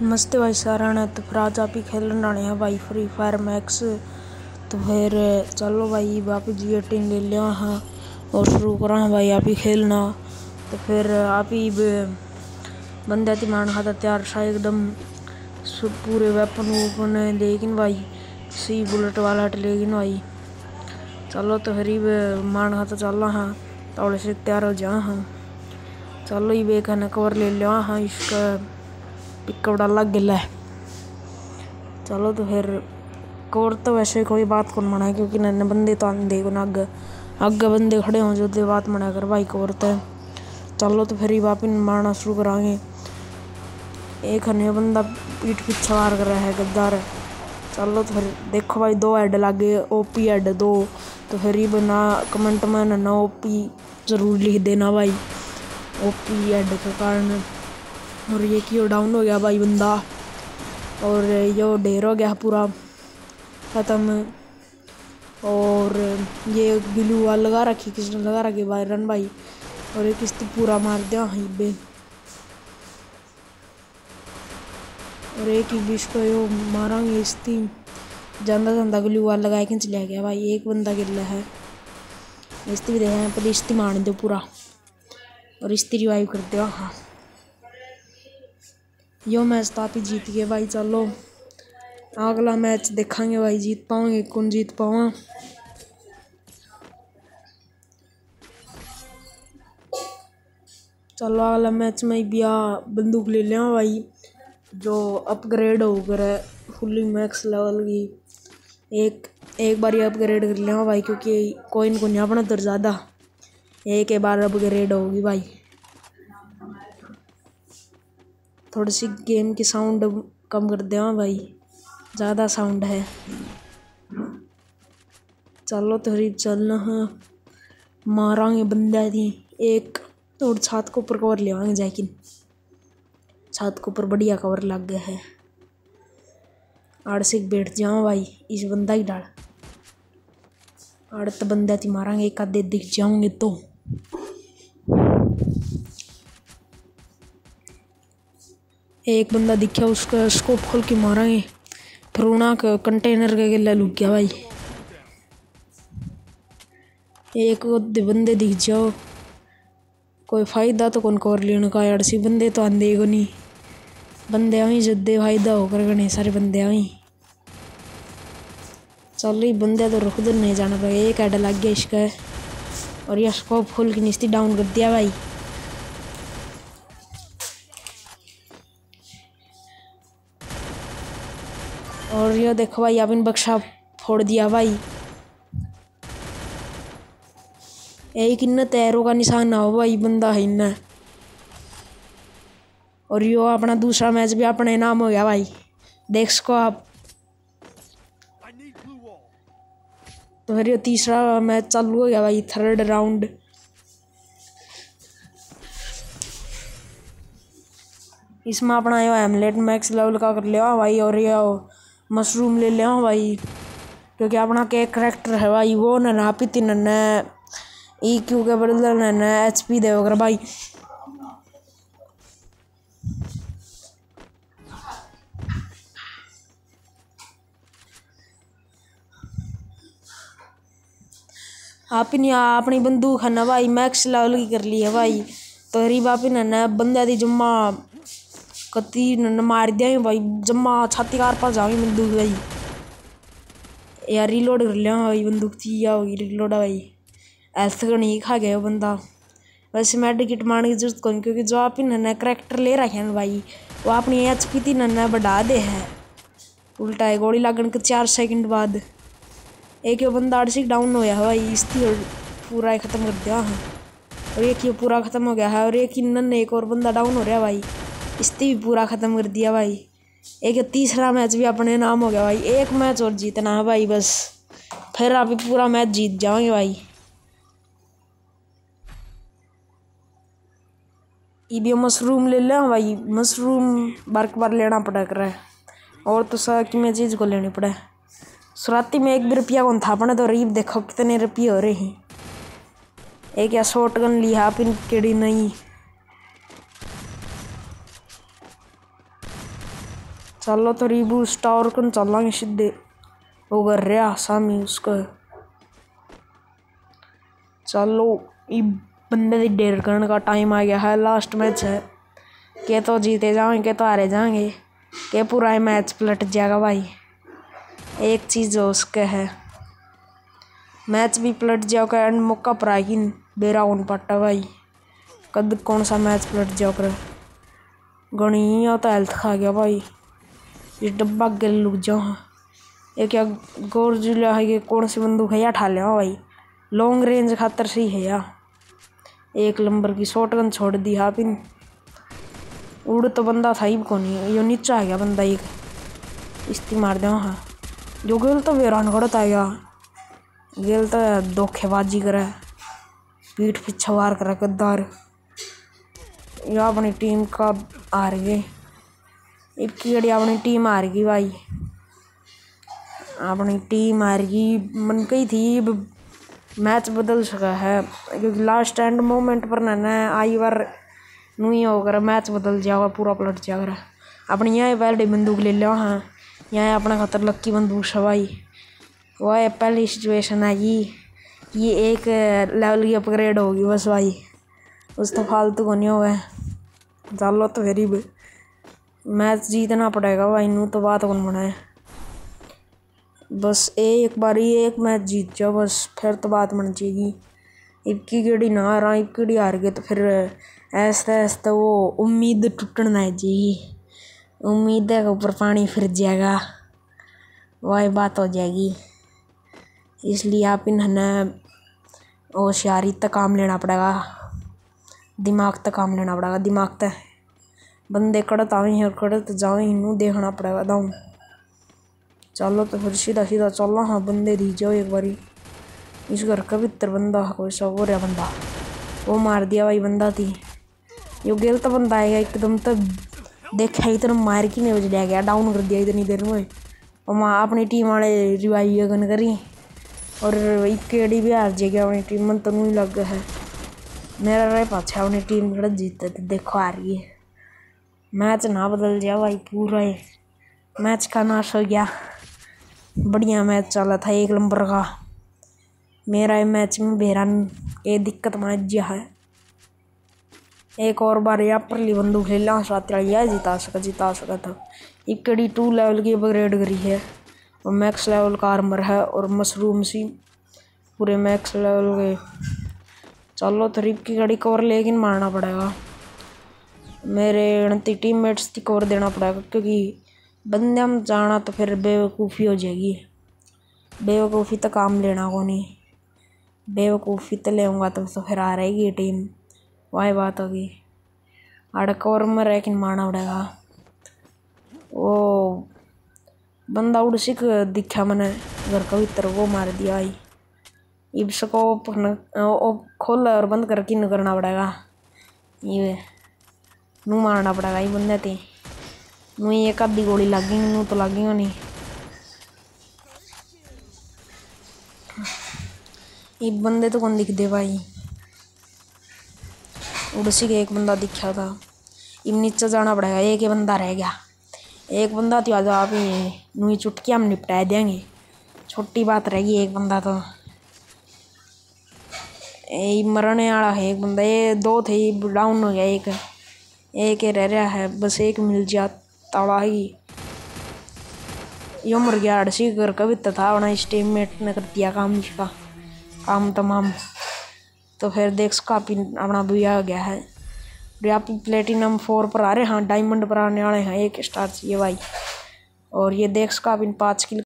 मस्त भाई सारा ने तो फिर आज आप ही खेलने आने हैं भाई फ्री फायर मैक्स तो फिर, चलो भाई, वापस जी एटीन ले लिया हाँ और शुरू करा भाई आप ही खेलना। तो फिर आप ही बंदे थी मान खाता तैयार सा एकदम। पूरे वेपन वूपन लेकिन भाई सी बुलेट वाला हट लेकिन भाई। चलो तो फिर मान खाता चल रहा हाँ थोड़े से तैयार हो जा हाँ। चलो ये बेक कवर ले लिया हाँ इसका पिक डाला गिला है चलो तो फिर कोर तो वैसे कोई बात कौन मना क्योंकि नन्हे बंदे तो देखो ना आगे आगे बंदे खड़े हों जो बात मना कर भाई कोर तो चलो तो फिर वापिस मारना शुरू करांगे एक अन्य बंदा पीठ पीछे मार कर रहा है गद्दार चलो तो फिर देखो भाई दो हेड लागे ओपी हेड दो तो फिर ये बना कमेंट में ना ओपी ज़रूर लिख देना भाई ओपी हेड के कारण और ये क्यों डाउन हो गया भाई बंदा। और यो ढेर हो गया पूरा। ख़त्म। और ये ग्लू वाल लगा रखी किसने लगा रखी भाई, रन भाई। और ये किस्त पूरा मार दिया हाँ बे और एक ही बीस को यो मारांगे इसती ज़्यादा ज़्यादा ग्लू वाल लगा के चला गया भाई, एक बंदा गिर है। इसती भी देखा पर इसती मार दो पूरा। और इसती रिवाइव कर दिया हाँ। यो मैच तो आप ही जीत गए भाई, चलो। अगला मैच देखेंगे भाई, जीत पाओगे कौन जीत पावा। चलो, अगला मैच में भी आ बंदूक ले लिया भाई, जो अपग्रेड हो कर फुल्ली मैक्स लेवल की एक एक बार ही अपग्रेड कर लिया भाई, क्योंकि कोइन को नहीं अपना तो ज़्यादा। एक बार अपग्रेड होगी भाई। थोड़ी सी गेम की साउंड कम कर दे। भाई, ज़्यादा साउंड है। चलो तो हरी चलना है मारांगे बंदा थी एक और छत को ऊपर कवर ले आएँगे जैकिन छत को ऊपर बढ़िया कवर लग गया है। आड़ से बैठ जाओ भाई, इस बंदा ही डाल। आड़ तो बंदा थी मारांगे, एक आधे दिख जाऊँगे तो। एक बंदा दिखा उसका स्कोप खोल के मारेंगे। फिर का कंटेनर के गला लुक गया भाई। एक बंदे दिख जाओ। कोई फ़ायदा तो कौन कर लेने का यार सी बंदे तो आंदे को नहीं बंदे आई जद्दे फ़ायदा होकर गणे सारे बंदे आई चल रही बंदे तो रुक नहीं जाना पड़ेगा, एक ऐड लग गया इसका। और यह स्कोप खोल के निस्ती डाउन कर दिया भाई। और ये देखो भाई अब इन बक्सा फोड़ दिया भाई। एक इन तैरों का निशान ना हो भाई, बंदा है इन और यो अपना दूसरा मैच भी अपने नाम हो गया भाई। देख सको आप। तो फिर ये तीसरा मैच चालू हो गया भाई थर्ड राउंड इसमें अपना यो एमलेट मैक्स लेवल का कर लिया भाई, और ये मशरूम ले लिया भाई, क्योंकि अपना के करेक्टर है भाई, वो ना पीती न ई क्यू के बदले न एच पी दे अगर भाई। आपने अपनी बंदूक है ना भाई, मैक्स लेवल की कर ली है भाई तो गरीब आप ने बंदा दी जम्मा कति न मार दिया भाई। जम्मा छाती कार पास जाओगी बंदूक भाई। यार रिलोड कर लिया भाई, बंदूक थी या होगी रिलोड भाई। ऐसे का नहीं खा गया बंदा। वैसे मेडिकेट मारने की ज़रूरत कौन, क्योंकि जो आप इन्होंने करेक्टर ले रखे हैं भाई, वो अपनी एच पी थी नन्ना बढ़ा दे है। उल्टा है, गोली लागन के चार सेकंड बाद। एक यो बंदा आठ डाउन हो गया भाई इसकी पूरा ख़त्म कर दिया हाँ। और एक ये पूरा ख़त्म हो गया है, और एक इन एक और बंदा डाउन हो रहा है भाई। इसने भी पूरा ख़त्म कर दिया भाई। एक तीसरा मैच भी अपने नाम हो गया भाई। एक मैच और जीतना है भाई बस। फिर आप पूरा मैच जीत जाओगे भाई। ये मशरूम ले लें भाई। मशरूम बार बार लेना पड़ा कर। और तो सर कि मैं चीज़ को लेनी पड़े? शुरुआती में एक भी रुपया कौन था? अपने तो रीब देखो, कितने रुपये हो रहे हैं। एक या शॉर्ट गन लिया आप इन केड़ी नहीं। चलो तो रीबू स्टार कन चलेंगे सीधे कर रहा सामी उसको चलो ये बंदे दी डेर करने का टाइम आ गया है लास्ट मैच है के तो जीते जाएँगे के तो हारे जाएँगे के पूरा मैच पलट जाएगा भाई एक चीज़ जो उसके है मैच भी पलट जाओगे एंड मौका पर आएगी बेरा उन पट्टा भाई कद कौन सा मैच पलट जाओ कर गणी तो हेल्थ खा गया भाई ये डब्बा गिल लुक जाओ हाँ ये क्या गोर जुला है, ये कौन सी बंदूक है? या ठा लिया भाई। लॉन्ग रेंज खातर सही है, या। एक नंबर की शॉर्ट गन छोड़ दी हाँ पिन। उड़ तो बंदा था ही कौन। यो नीचा आ गया बंदा एक? इस्ती मार दे हाँ। जो गेल तो वेरान खड़ता है यार गेल तो धोखेबाजी करे। पीठ पीछे वार करे गद्दार। या अपनी टीम का हार गए। इक्की घड़ी अपनी टीम हार गई भाई। अपनी टीम हार गई। मन कही थी मैच बदल सका है। क्योंकि लास्ट एंड मोमेंट पर ना आई बार नू ही होकर मैच बदल जाएगा पूरा पलट जाएगा अपनी यहाँ पहले बंदूक ले लिया हाँ। यहाँ अपना खतर लक्की बंदूक भाई। वह पहली सिचुएशन है ये ये एक लेवल की अपग्रेड होगी बस भाई। उस तो फालतू को नहीं हुआ चलो तो ही मैच जीतना पड़ेगा भाई नू तो बात कौन बनाए बस एक बार ही एक मैच जीत जाओ, बस फिर तो बात बन जाएगी। इक्की गेड़ी ना हारा, इक्की गेड़ी हार गए तो फिर ऐसा ऐसा वो उम्मीद टूटना है जी उम्मीद के ऊपर पानी फिर जाएगा। वही बात हो जाएगी। इसलिए आप इन्हें होशियारी तक काम लेना पड़ेगा। दिमाग तक काम लेना पड़ेगा, दिमाग तक। बंदे कड़त आवे और कड़त जावे इनू देखना पड़ेगा दाऊ चलो तो फिर सीधा सीधा चलो हाँ बंदे दी जाओ एक बारी इस घर का भीतर बंदा कोई सा हो रहा बंदा वो मार दिया भाई बंदा थी यो गलत बंदा आएगा एकदम तो देखा इतना मार की नहीं बज गया डाउन कर दिया इतनी देर में और माँ अपनी टीम वाले रिवाइव गन करी और केड़ी भी हार जाएगी अपनी टीम में तो नहीं लग है मेरा रहे पाछा अपनी टीम जीते तो देखो हार गई मैच ना बदल जाए भाई, पूरा ही। मैच का नाश हो गया। बढ़िया मैच चला था एक नंबर का। मेरा मैच में बेरान ये दिक्कत मान जा है। एक और बार यहाँ परली बंदूक ले लिया साथ यह जिता सका जिता सका था। इकड़ी टू लेवल की अपग्रेड करी है। और मैक्स लेवल का आर्मर है और मशरूम सी। पूरे मैक्स लेवल के। चलो तो की गाड़ी कवर लेकिन मारना पड़ेगा। मेरे गणती टीम मेट्स की कवर देना पड़ेगा क्योंकि बंदे हम जाना तो फिर बेवकूफ़ी हो जाएगी। बेवकूफ़ी तो काम लेना को नहीं बेवकूफ़ी तो लेगा तो, फिर आ रहेगी टीम वही बात होगी आड़ कवर में रह मारना पड़ेगा। वो बंदा उड़ सिख दिखा मैंने घर का भीतर वो मार दिया आई इब स्कोप खोल और बंद कर किन करना पड़ेगा। ये नू मारना पड़ेगा ये बंदे ते नू एक आधी गोली लगेगी नू तो लगेगा नहीं ये बंदे तो कौन दिख दे भाई उड़सी के एक बंदा दिखा था इब नीचे जाना पड़ेगा एक ही बंदा रह गया एक बंदा तो आज आप ही नू चुटकी हम निपटा देंगे छोटी बात रहेगी एक बंदा तो मरने वाला है एक बंदा ये दो थे डाउन हो गया एक एक रह रहा है, बस एक मिल जा तड़ा ही यो मर गया अड़सी कर कभी था अपना इस टीम मेट ने कर दिया काम इसका काम तमाम। तो फिर देख काफ़ी अपना बुआ हो गया है। आप प्लेटिनम फोर पर आ रहे हैं डायमंड पर आने वाले हैं, एक स्टार चाहिए भाई। और ये देख काफ़ी पाँच किल